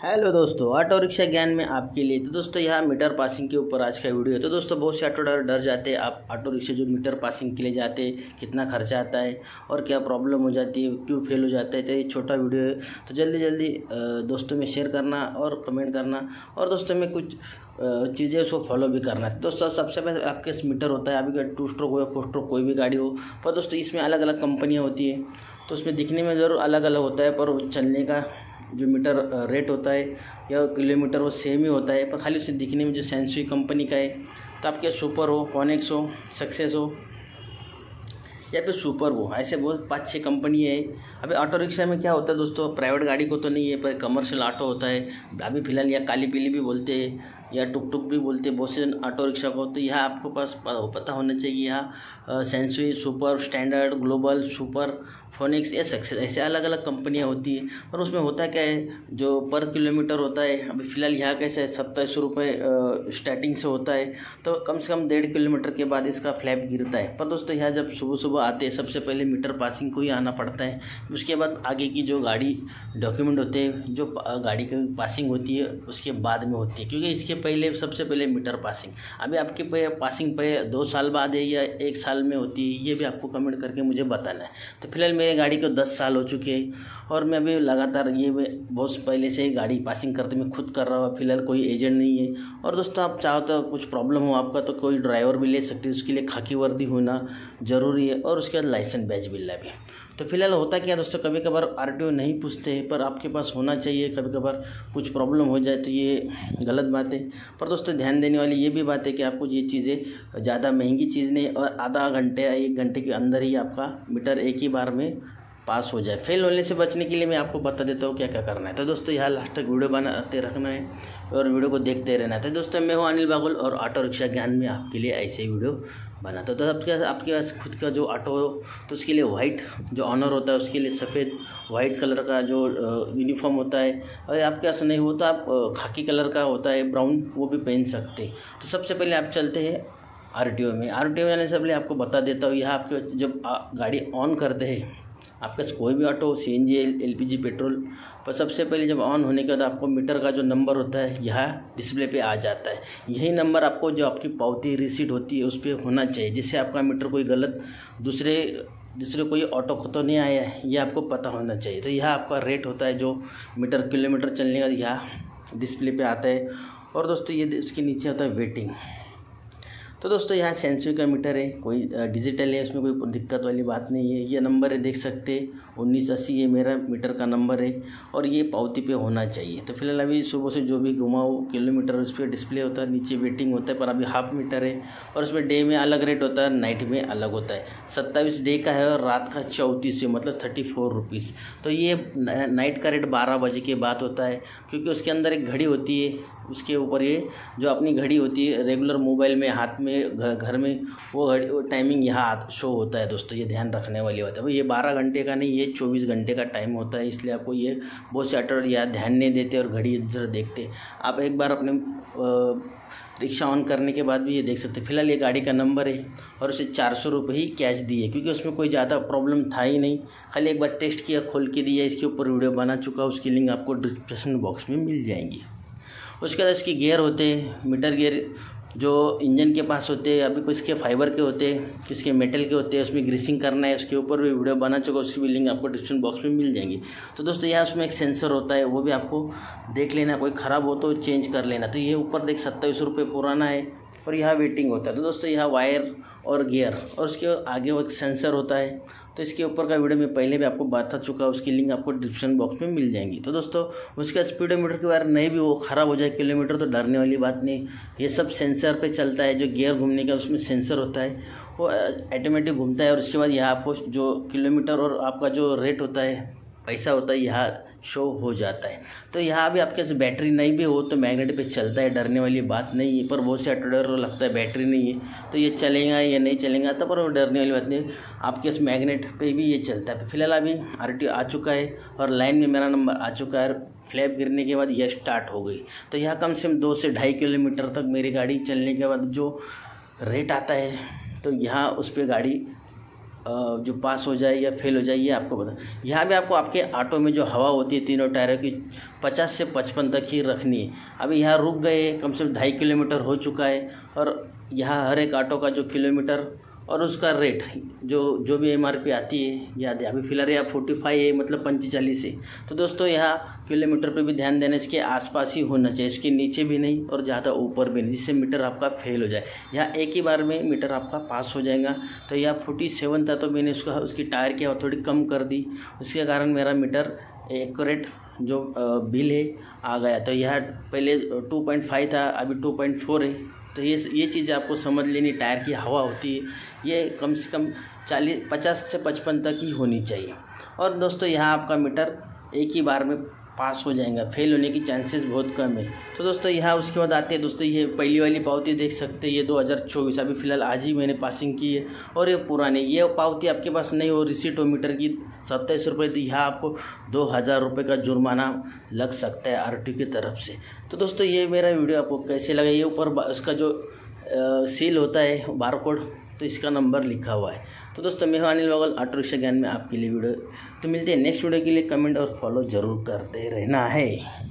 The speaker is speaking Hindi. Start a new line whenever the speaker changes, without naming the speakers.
हेलो दोस्तों, ऑटो रिक्शा ज्ञान में आपके लिए। तो दोस्तों, यहाँ मीटर पासिंग के ऊपर आज का वीडियो है। तो दोस्तों, बहुत से ऑटो ड्राइवर डर जाते हैं। आप ऑटो रिक्शा जो मीटर पासिंग के लिए जाते हैं, कितना खर्चा आता है और क्या प्रॉब्लम हो जाती है, क्यों फेल हो जाता है तो ये छोटा वीडियो है। तो जल्दी जल्दी दोस्तों में शेयर करना और कमेंट करना और दोस्तों में कुछ चीज़ें उसको फॉलो भी करना। है दोस्तों सबसे पहले आपके मीटर होता है अभी टू स्ट्रोक हो या फोर स्ट्रोक कोई भी गाड़ी हो, पर दोस्तों, इसमें अलग अलग कंपनियाँ होती है। तो उसमें दिखने में ज़रूर अलग अलग होता है, पर चलने का जो मीटर रेट होता है, या किलोमीटर वो सेम ही होता है, पर खाली उसे दिखने में जो सेंसुई कंपनी का है तो आपके सुपर हो कॉनेक्स हो सक्सेस हो, या फिर सुपर वो, ऐसे बहुत पाँच छः कंपनी है। अभी ऑटो रिक्शा में क्या होता है दोस्तों प्राइवेट गाड़ी को तो नहीं है, पर कमर्शियल ऑटो होता है। अभी फ़िलहाल या काली पीली भी बोलते हैं, या टुक टुक भी बोलते हैं, बहुत से ऑटो रिक्शा को तो यह आपको पास पता होना चाहिए यहाँ Sansui super standard global super phonics या सक्सेस ऐसे अलग अलग कंपनियाँ होती है और उसमें होता क्या है? जो पर किलोमीटर होता है, अभी फ़िलहाल यहाँ कैसे सत्ताईस रुपये स्टार्टिंग से होता है तो कम से कम डेढ़ किलोमीटर के बाद इसका फ्लैप गिरता है। पर दोस्तों, यहाँ जब सुबह सुबह आते हैं, सबसे पहले मीटर पासिंग को ही आना पड़ता है। उसके बाद आगे की जो गाड़ी डॉक्यूमेंट होते हैं, जो गाड़ी की पासिंग होती है, उसके बाद में होती है, क्योंकि इसके पहले, सबसे पहले मीटर पासिंग अभी आपके पे पासिंग पे दो साल बाद है या एक साल में होती है, ये भी आपको कमेंट करके मुझे बताना है। तो फ़िलहाल मेरे गाड़ी को दस साल हो चुके हैं और मैं अभी लगातार ये बहुत पहले से ही गाड़ी पासिंग करते मैं खुद कर रहा हूँ, फ़िलहाल कोई एजेंट नहीं है। और दोस्तों, आप चाहो तो कुछ प्रॉब्लम हो आपका तो कोई ड्राइवर भी ले सकते हैं, उसके लिए खाकी वर्दी होना ज़रूरी है और उसके बाद लाइसेंस बैच मिलना भी तो फ़िलहाल होता क्या दोस्तों कभी कभार आर नहीं पूछते हैं पर आपके पास होना चाहिए कभी कभार कुछ प्रॉब्लम हो जाए तो ये गलत बात है। पर दोस्तों, ध्यान देने वाली ये भी बात है कि आपको ये चीज़ें ज़्यादा महँगी चीज़ नहीं, और आधा घंटे या एक घंटे के अंदर ही आपका मीटर एक ही बार में पास हो जाए। फेल होने से बचने के लिए मैं आपको बता देता हूँ क्या क्या करना है। तो दोस्तों, यहाँ लास्ट तक वीडियो बनाते रखना है, और वीडियो को देखते रहना है। तो दोस्तों, मैं हूँ अनिल बागुल, और ऑटो रिक्शा ज्ञान में आपके लिए ऐसे ही वीडियो बनाता तो आपके आपके पास खुद का जो ऑटो तो उसके लिए वाइट जो ऑनर होता है, उसके लिए सफ़ेद वाइट कलर का जो यूनिफॉर्म होता है। अगर आपके पास नहीं हो तो आप खाकी कलर का होता है ब्राउन वो भी पहन सकते तो सबसे पहले आप चलते हैं आर में। आर में आने से पहले आपको बता देता हूँ, यह आपके जब गाड़ी ऑन करते हैं आपके पास कोई भी ऑटो हो C N G L P G petrol, पर सबसे पहले जब ऑन होने के बाद आपको मीटर का जो नंबर होता है, यह डिस्प्ले पे आ जाता है। यही नंबर आपको जो आपकी पावती रिसीट होती है, उस पर होना चाहिए, जिससे आपका मीटर कोई गलत दूसरे दूसरे कोई ऑटो को तो नहीं आया है यह आपको पता होना चाहिए। तो यह आपका रेट होता है जो मीटर, किलोमीटर चलने का यह डिस्प्ले पे आता है। और दोस्तों, ये इसके नीचे होता है वेटिंग तो दोस्तों, यहाँ सेंसरी का मीटर है, कोई डिजिटल है, उसमें कोई दिक्कत वाली बात नहीं है। ये नंबर है, देख सकते उन्नीस अस्सी ये मेरा, मीटर का नंबर है, और ये पावती पे होना चाहिए। तो फ़िलहाल अभी सुबह से जो भी घुमाओ किलोमीटर उस पर डिस्प्ले होता है, नीचे वेटिंग होता है, पर अभी हाफ़ मीटर है, और उसमें डे में अलग रेट होता है, नाइट में अलग होता है। सत्ताईस डे का है, और रात का चौंतीस है मतलब थर्टी फोर रुपीज़ तो ये नाइट का रेट बारह बजे के बाद होता है, क्योंकि उसके अंदर एक घड़ी होती है उसके ऊपर ये जो अपनी घड़ी होती है रेगुलर मोबाइल में, हाथ में में घर में, वो घड़ी टाइमिंग यहाँ शो होता है दोस्तों, ये ध्यान रखने वाली बात है। ये बारह घंटे का नहीं, ये चौबीस घंटे का टाइम होता है, इसलिए आपको ये बहुत ऑटो या ध्यान नहीं देते और घड़ी इधर देखते। आप एक बार अपने रिक्शा ऑन करने के बाद भी ये देख सकते फ़िलहाल ये गाड़ी का नंबर है और उसे चार सौ रुपये ही कैश दिए, क्योंकि उसमें कोई ज़्यादा प्रॉब्लम था ही नहीं। खाली एक बार टेस्ट किया, खोल के दिया, इसके ऊपर वीडियो बना चुका, उसकी लिंक आपको डिस्क्रिप्शन बॉक्स में मिल जाएँगी। उसके बाद इसके गेयर होते हैं मीटर गेयर जो इंजन के पास होते हैं अभी किसके फाइबर के होते हैं किसके मेटल के होते हैं उसमें ग्रीसिंग करना है, उसके ऊपर भी वीडियो बना चुका उसकी भी लिंक आपको डिस्क्रिप्शन बॉक्स में मिल जाएँगी। तो दोस्तों, यहाँ उसमें एक सेंसर होता है, वो भी आपको देख लेना, कोई ख़राब हो तो चेंज कर लेना। तो ये ऊपर देख, सत्ताईस रुपये पुराना है और यहाँ वेटिंग होता है। तो दोस्तों, यहाँ वायर और गियर और उसके आगे वो एक सेंसर होता है। तो इसके ऊपर का वीडियो मैं पहले भी आपको बता चुका, उसकी लिंक आपको डिस्क्रिप्शन बॉक्स में मिल जाएँगी। तो दोस्तों, उसका स्पीडोमीटर के बारे नहीं भी वो ख़राब हो जाए, किलोमीटर तो डरने वाली बात नहीं। ये सब सेंसर पे चलता है, जो गियर घूमने का उसमें सेंसर होता है, वो ऑटोमेटिक घूमता है। और उसके बाद यहाँ आपको जो किलोमीटर और आपका जो रेट होता है, पैसा होता है, यहाँ शो हो जाता है। तो यहाँ भी आपके पास बैटरी नहीं भी हो तो मैग्नेट पे चलता है, डरने वाली बात नहीं है, पर बहुत से डर लगता है, बैटरी नहीं है। तो ये चलेगा या नहीं चलेगा तो पर वो डरने वाली बात नहीं आपके पास मैग्नेट पे भी ये चलता है। फ़िलहाल अभी आर आ चुका है और लाइन में मेरा नंबर आ चुका है फ्लैप गिरने के बाद यह स्टार्ट हो गई। तो यहाँ कम से कम दो से ढाई किलोमीटर तक मेरी गाड़ी चलने के बाद जो रेट आता है तो यहाँ उस पर गाड़ी जो पास हो जाए या फेल हो जाए, ये आपको बता, यहाँ भी आपको आपके ऑटो में जो हवा होती है, तीनों टायरों की, पचास से पचपन तक ही रखनी है। अभी यहाँ रुक गए, कम से कम ढाई किलोमीटर हो चुका है, और यहाँ हर एक ऑटो का जो किलोमीटर और उसका रेट जो जो भी एमआरपी आती है, याद है, अभी फ़िलहाल यहाँ फोर्टी फाइव है मतलब पंची चालीस है। तो दोस्तों, यहाँ किलोमीटर पे भी ध्यान देना, इसके आसपास ही होना चाहिए, इसके नीचे भी नहीं और ज़्यादा ऊपर भी नहीं, जिससे मीटर आपका फेल हो जाए। यहाँ एक ही बार में मीटर आपका पास हो जाएगा। तो यहाँ फोर्टी सेवन था तो मैंने उसका, उसकी टायर की थोड़ी कम कर दी। उसके कारण मेरा मीटर एक्यूरेट जो बिल है, आ गया। तो यह पहले टू पॉइंट फाइव था, अभी टू पॉइंट फोर है। तो ये ये चीज़ आपको समझ लेनी, टायर की हवा होती है, ये कम से कम चालीस, पचास से पचपन तक ही होनी चाहिए। और दोस्तों, यहाँ आपका मीटर एक ही बार में पास हो जाएगा। फेल होने की चांसेस बहुत कम है। तो दोस्तों, यहाँ उसके बाद आते हैं दोस्तों, ये पहली वाली पावती देख सकते हैं। ये 2024 अभी फ़िलहाल आज ही मैंने पासिंग की है। और ये पुराने, ये पावती आपके पास नहीं हो रिसीट मीटर की सत्ताईस रुपये तो यहाँ आपको दो हज़ार रुपये का जुर्माना लग सकता है आर की तरफ़ से। तो दोस्तों, ये मेरा वीडियो आपको कैसे लगा? ये ऊपर उसका जो सील होता है बार तो इसका नंबर लिखा हुआ है। तो दोस्तों, मैं अनिल बगल ऑटो रिक्शा ज्ञान में आपके लिए वीडियो। तो मिलते हैं नेक्स्ट वीडियो के लिए कमेंट और फॉलो ज़रूर करते रहना, है।